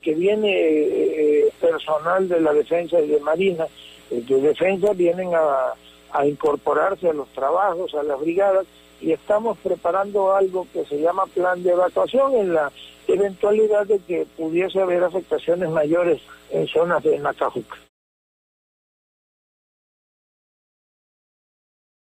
que viene eh, personal de la defensa y de Marina, eh, de defensa, vienen a, a incorporarse a los trabajos, a las brigadas, y estamos preparando algo que se llama plan de evacuación en la eventualidad de que pudiese haber afectaciones mayores en zonas de Nacajuca.